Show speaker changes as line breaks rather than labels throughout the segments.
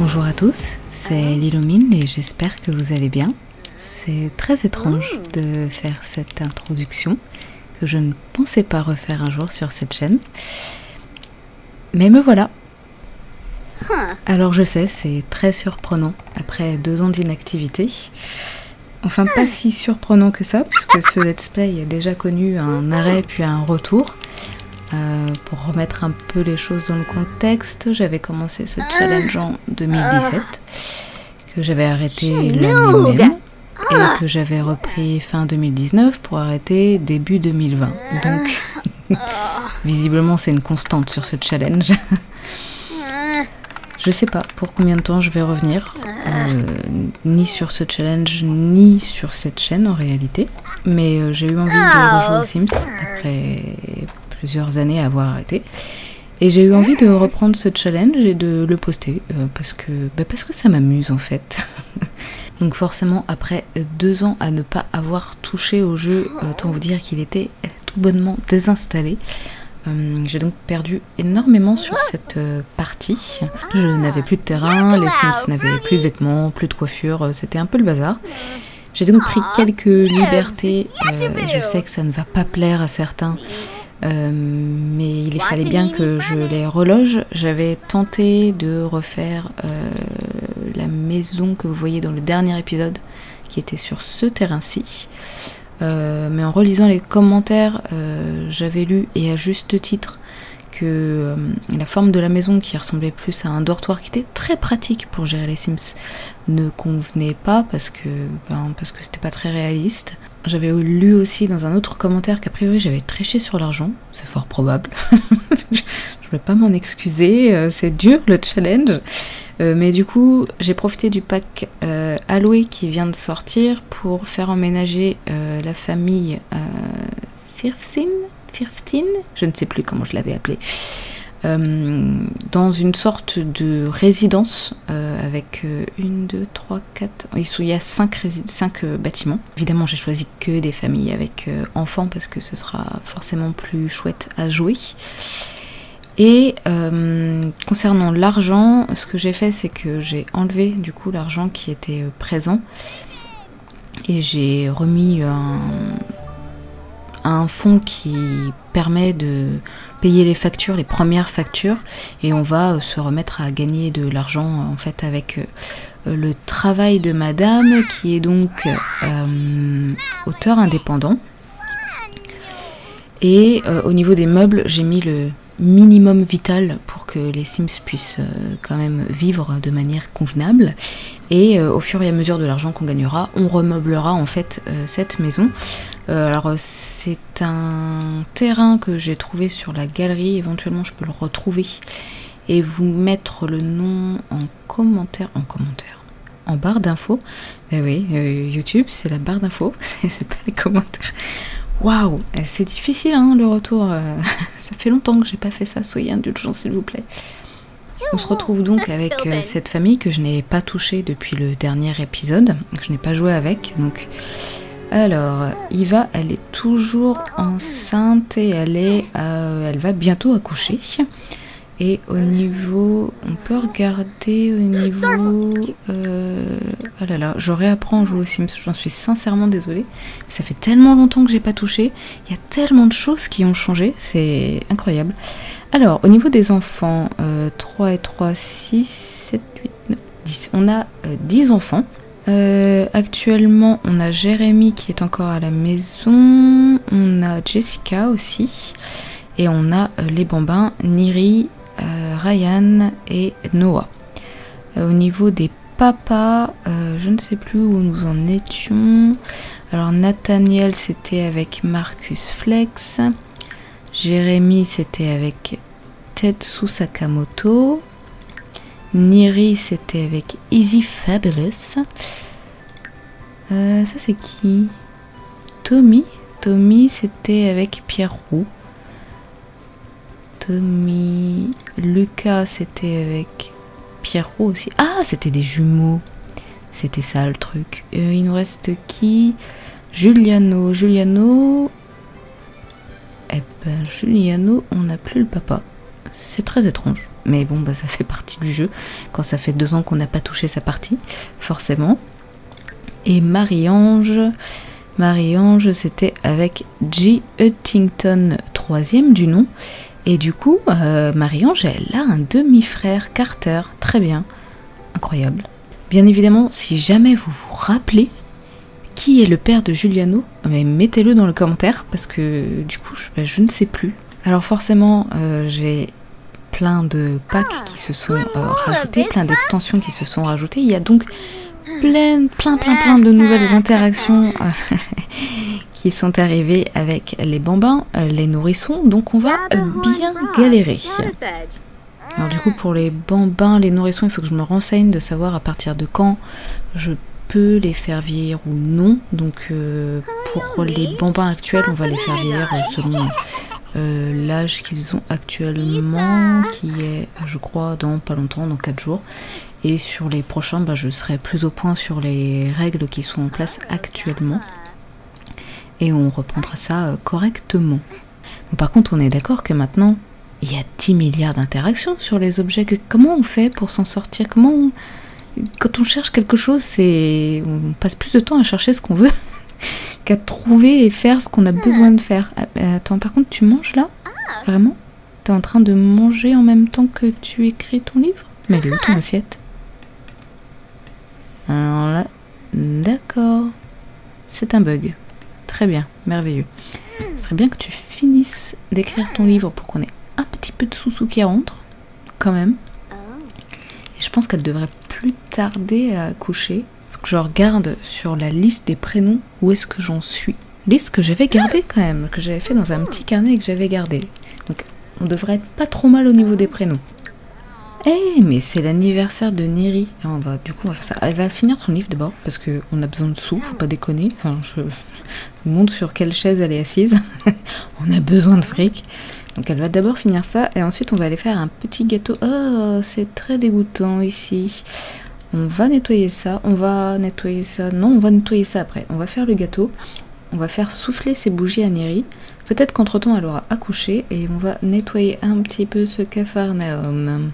Bonjour à tous, c'est Lilomine et j'espère que vous allez bien. C'est très étrange de faire cette introduction que je ne pensais pas refaire un jour sur cette chaîne. Mais me voilà. Alors je sais, c'est très surprenant après deux ans d'inactivité. Enfin, pas si surprenant que ça, puisque ce let's play a déjà connu un arrêt puis un retour. Euh, pour remettre un peu les choses dans le contexte, j'avais commencé ce challenge en 2017, que j'avais arrêté l'année même, et que j'avais repris fin 2019 pour arrêter début 2020. Donc, visiblement, c'est une constante sur ce challenge. Je sais pas pour combien de temps je vais revenir, euh, ni sur ce challenge, ni sur cette chaîne en réalité. Mais euh, j'ai eu envie de rejouer aux Sims après plusieurs années à avoir arrêté. Et j'ai eu envie de reprendre ce challenge et de le poster euh, parce, que, bah, parce que ça m'amuse en fait. Donc forcément, après deux ans à ne pas avoir touché au jeu, autant vous dire qu'il était tout bonnement désinstallé. Euh, j'ai donc perdu énormément sur cette euh, partie. Je n'avais plus de terrain, les Sims n'avaient plus de vêtements, plus de coiffure, c'était un peu le bazar. J'ai donc pris quelques libertés. je sais que ça ne va pas plaire à certains, mais il fallait bien que je les reloge. J'avais tenté de refaire la maison que vous voyez dans le dernier épisode, qui était sur ce terrain-ci. Euh, mais en relisant les commentaires, euh, j'avais lu, et à juste titre, que euh, la forme de la maison qui ressemblait plus à un dortoir qui était très pratique pour gérer les Sims ne convenait pas parce que ben, parce que c'était pas très réaliste. J'avais lu aussi dans un autre commentaire qu'a priori j'avais triché sur l'argent, c'est fort probable. je ne vais pas m'en excuser, euh, c'est dur le challenge. Euh, mais du coup, j'ai profité du pack euh, qui vient de sortir pour faire emménager la famille Firsin 15, je ne sais plus comment je l'avais appelé, euh, dans une sorte de résidence euh, avec euh, une, deux, trois, quatre. Il y a cinq, cinq bâtiments. Évidemment, j'ai choisi que des familles avec enfants parce que ce sera forcément plus chouette à jouer. Et concernant l'argent, ce que j'ai fait, c'est que j'ai enlevé du coup l'argent qui était présent et j'ai remis un, un fonds qui permet de payer les factures, les premières factures, et on va euh, se remettre à gagner de l'argent en fait avec le travail de madame qui est donc auteur indépendant. Et au niveau des meubles, j'ai mis le minimum vital pour que les Sims puissent euh, quand même vivre de manière convenable. Et euh, au fur et à mesure de l'argent qu'on gagnera, on remeublera en fait euh, cette maison. alors c'est un terrain que j'ai trouvé sur la galerie, éventuellement je peux le retrouver et vous mettre le nom en commentaire. En commentaire en barre d'infos. Ben oui, YouTube, c'est la barre d'infos, c'est pas les commentaires. Waouh, c'est difficile hein, le retour. Euh, ça fait longtemps que j'ai pas fait ça. Soyez indulgents s'il vous plaît. On se retrouve donc avec euh, cette famille que je n'ai pas touchée depuis le dernier épisode, que je n'ai pas joué avec. Donc, alors, Eva, elle est toujours enceinte et elle est, elle va bientôt accoucher. Et au niveau, on peut regarder au niveau... Euh, oh là là, je réapprends à jouer aux Sims, j'en suis sincèrement désolée. Ça fait tellement longtemps que j'ai pas touché, il y a tellement de choses qui ont changé, c'est incroyable. Alors, au niveau des enfants, 3 euh, et 3, 6, 7, 8, 9, 10. On a 10 euh, enfants. actuellement, on a Jérémy qui est encore à la maison. On a Jessica aussi. Et on a les bambins Niri, euh, Ryan et Noah. Euh, au niveau des papas, euh, je ne sais plus où nous en étions. Alors Nathaniel c'était avec Marcus Flex. Jérémy c'était avec Tetsu Sakamoto. Niri c'était avec Easy Fabulous. ça c'est qui? Tommy? Tommy c'était avec Pierre Roux. Lucas, c'était avec Pierrot aussi. Ah, c'était des jumeaux. C'était ça le truc. Euh, il nous reste qui? Juliano. Juliano. Eh ben, Juliano, on n'a plus le papa. C'est très étrange. Mais bon, bah, ça fait partie du jeu. Quand ça fait deux ans qu'on n'a pas touché sa partie, forcément. Et Marie-Ange. Marie-Ange, c'était avec G. Huntington, troisième du nom. Et du coup, euh, Marie-Ange, elle a un demi-frère, Carter. Très bien. Incroyable. Bien évidemment, si jamais vous vous rappelez qui est le père de Giuliano, mettez-le dans le commentaire parce que du coup, je, je ne sais plus. Alors forcément, euh, j'ai plein de packs qui se sont euh, rajoutés, plein d'extensions qui se sont rajoutées. Il y a donc plein, plein, plein, plein de nouvelles interactions euh, qui sont arrivées avec les bambins, les nourrissons. Donc on va bien galérer. Alors du coup pour les bambins, les nourrissons, il faut que je me renseigne de savoir à partir de quand je peux les faire vieillir ou non. Donc pour les bambins actuels, on va les faire vieillir selon euh, l'âge qu'ils ont actuellement, qui est, je crois, dans pas longtemps, dans 4 jours. Et sur les prochains, bah, je serai plus au point sur les règles qui sont en place actuellement. Et on reprendra ça euh, correctement. par contre, on est d'accord que maintenant, il y a 10 milliards d'interactions sur les objets. comment on fait pour s'en sortir? Comment Quand on cherche quelque chose, on passe plus de temps à chercher ce qu'on veut qu'à trouver et faire ce qu'on a besoin de faire. Ah, attends, par contre, tu manges là? Vraiment? T'es en train de manger en même temps que tu écris ton livre? Mais elle est où ton assiette? Alors là, d'accord. C'est un bug. Très bien, merveilleux. Ce serait bien que tu finisses d'écrire ton livre pour qu'on ait un petit peu de sous-sous qui rentre, quand même. Et je pense qu'elle devrait plus tarder à coucher que je regarde sur la liste des prénoms où est-ce que j'en suis. Liste que j'avais gardée quand même, que j'avais fait dans un petit carnet que j'avais gardé. Donc on devrait être pas trop mal au niveau des prénoms. Eh, mais c'est l'anniversaire de Neri. On va, du coup, on va faire ça. Elle va finir son livre d'abord, parce qu'on a besoin de sous, faut pas déconner. Enfin, je, vous montre sur quelle chaise elle est assise. on a besoin de fric. Donc elle va d'abord finir ça, et ensuite on va aller faire un petit gâteau. Oh, c'est très dégoûtant ici. On va nettoyer ça, on va nettoyer ça. Non, on va nettoyer ça après. On va faire le gâteau. On va faire souffler ces bougies à Neri. Peut-être qu'entre-temps, elle aura accouché et on va nettoyer un petit peu ce cafarnaum.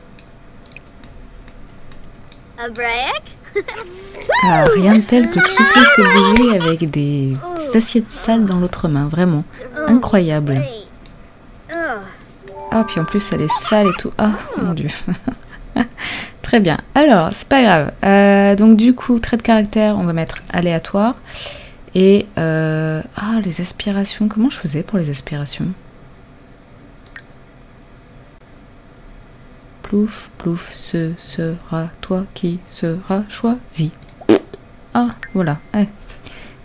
Ah, rien de tel que souffler ces bougies avec des assiettes sales dans l'autre main, vraiment. Incroyable. Ah, puis en plus, elle est sale et tout. Ah, mon dieu. Très bien. Alors, c'est pas grave. Euh, donc du coup, trait de caractère, on va mettre aléatoire. Et euh, ah, les aspirations. Comment je faisais pour les aspirations? Plouf, plouf, ce sera toi qui sera choisi. Ah, voilà.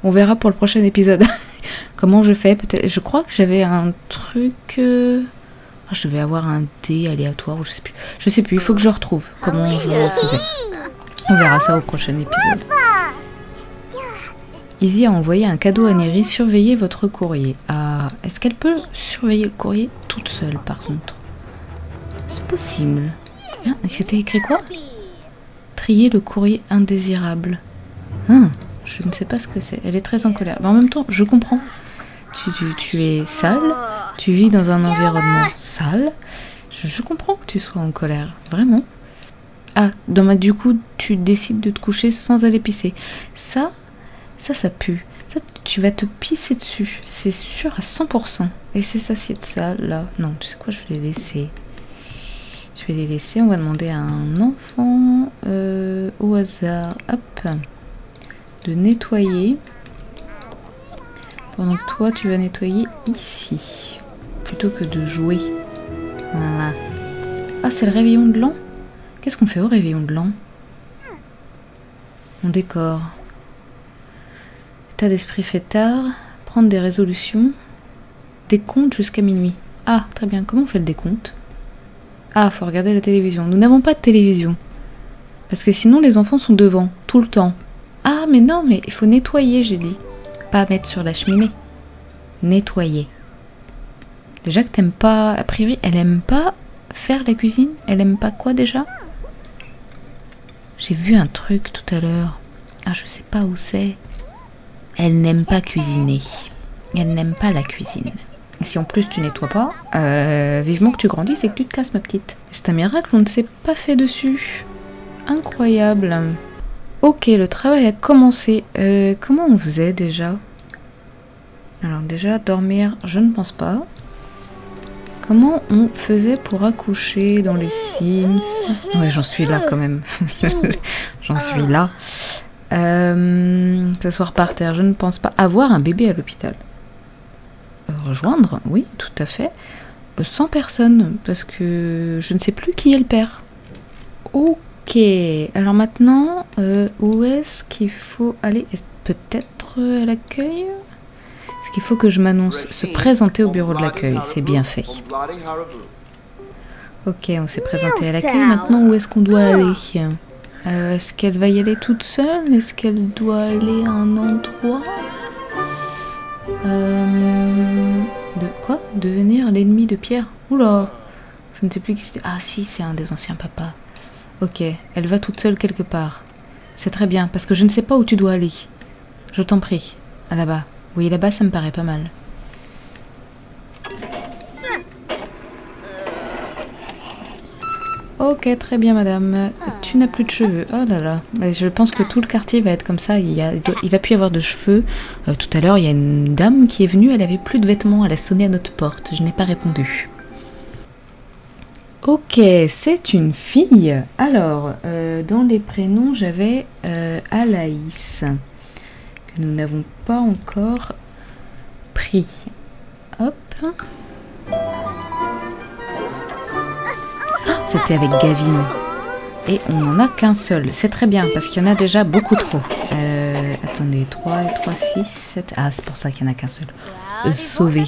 On verra pour le prochain épisode. Comment je fais Peut-être? Je crois que j'avais un truc. Euh, ah, je devais avoir un dé aléatoire ou je sais plus. Je sais plus, il faut que je retrouve comment je faisais. On verra ça au prochain épisode. Izzy a envoyé un cadeau à Neri, surveillez votre courrier. Ah, est-ce qu'elle peut surveiller le courrier toute seule par contre? C'est possible. Ah, C'était écrit quoi? Trier le courrier indésirable. Ah, je ne sais pas ce que c'est. Elle est très en colère. Mais en même temps, je comprends. tu es sale, tu vis dans un environnement sale. Je, comprends que tu sois en colère, vraiment. Ah, dans du coup, tu décides de te coucher sans aller pisser. Ça, ça, ça pue. Ça, tu vas te pisser dessus, c'est sûr à 100%. Et c'est ça, c'est ça, là. Non, tu sais quoi, je vais les laisser. Je vais les laisser. On va demander à un enfant euh, au hasard, hop, de nettoyer. Pendant que toi, tu vas nettoyer ici plutôt que de jouer. Ah, c'est le réveillon de l'an? Qu'est-ce qu'on fait au réveillon de l'an? On décore. État d'esprit fait tard. Prendre des résolutions. Décompte jusqu'à minuit. Ah, très bien. Comment on fait le décompte? Ah, faut regarder la télévision. Nous n'avons pas de télévision. Parce que sinon, les enfants sont devant, tout le temps. Ah, mais non, mais il faut nettoyer, j'ai dit. Pas mettre sur la cheminée. Nettoyer. Déjà que t'aimes pas, a priori, elle aime pas faire la cuisine? Elle aime pas quoi déjà? J'ai vu un truc tout à l'heure. Ah, je sais pas où c'est. Elle n'aime pas cuisiner. Elle n'aime pas la cuisine. Si en plus tu nettoies pas, euh, vivement que tu grandisses et que tu te casses ma petite. C'est un miracle, on ne s'est pas fait dessus. Incroyable. Ok, le travail a commencé. Euh, comment on faisait déjà? Alors déjà, dormir, je ne pense pas. Comment on faisait pour accoucher dans les Sims? Ouais, j'en suis là quand même. j'en suis là. Euh, S'asseoir par terre, je ne pense pas. Avoir un bébé à l'hôpital. Rejoindre, oui, tout à fait. Euh, sans personne, parce que je ne sais plus qui est le père. Ok, alors maintenant, euh, où est-ce qu'il faut aller? Peut-être euh, à l'accueil? Est-ce qu'il faut que je m'annonce Se présenter au bureau de l'accueil, c'est bien fait. Ok, on s'est présenté à l'accueil. Maintenant, où est-ce qu'on doit aller? Euh, Est-ce qu'elle va y aller toute seule? Est-ce qu'elle doit aller à un endroit? Euh, De quoi? Devenir l'ennemi de Pierre? Oula Je ne sais plus qui c'était. Ah si, c'est un des anciens papas. Ok, elle va toute seule quelque part. C'est très bien, parce que je ne sais pas où tu dois aller. Je t'en prie. À là-bas. Oui, là-bas, ça me paraît pas mal. Ok, très bien, madame. Tu n'as plus de cheveux. Oh là là. Je pense que tout le quartier va être comme ça. Il, y a- il va plus y avoir de cheveux. Euh, tout à l'heure, il y a une dame qui est venue. Elle avait plus de vêtements. Elle a sonné à notre porte. Je n'ai pas répondu. Ok, c'est une fille. Alors, euh, dans les prénoms, j'avais euh, Alaïs, que nous n'avons pas encore pris. Hop. C'était avec Gavin. Et on n'en a qu'un seul. C'est très bien, parce qu'il y en a déjà beaucoup trop. Euh, attendez, 3 et 3, 6, 7. Ah, c'est pour ça qu'il n'y en a qu'un seul. Euh, sauvé.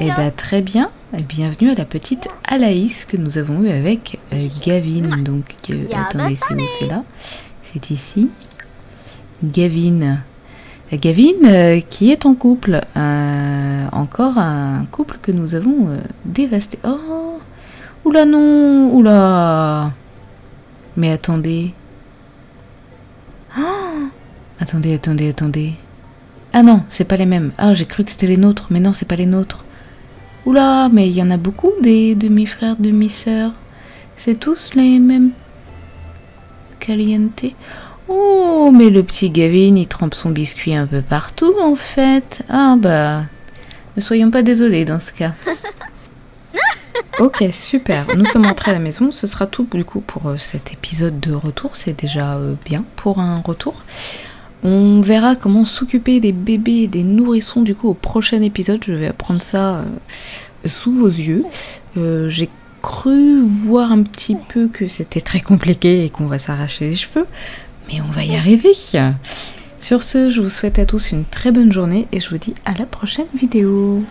Eh ben très bien, bienvenue à la petite Alaïs que nous avons eue avec euh, Gavin. Donc, attendez, c'est où C'est là? C'est ici. Gavin. Euh, Gavin euh, qui est en couple. Encore un couple que nous avons dévasté. Oh Oula non Oula Mais attendez. Ah attendez, attendez, attendez. Ah non, c'est pas les mêmes. Ah, j'ai cru que c'était les nôtres, mais non, c'est pas les nôtres. Oula, mais il y en a beaucoup des demi-frères, demi-sœurs. C'est tous les mêmes. Caliente. Oh, mais le petit Gavin, il trempe son biscuit un peu partout, en fait. Ah bah, ne soyons pas désolés dans ce cas. Ok, super. Nous sommes rentrés à la maison. Ce sera tout du coup pour euh, cet épisode de retour. C'est déjà euh, bien pour un retour. On verra comment s'occuper des bébés et des nourrissons du coup au prochain épisode. Je vais apprendre ça euh, sous vos yeux. J'ai cru voir un petit peu que c'était très compliqué et qu'on va s'arracher les cheveux, mais on va y arriver. Sur ce, je vous souhaite à tous une très bonne journée et je vous dis à la prochaine vidéo.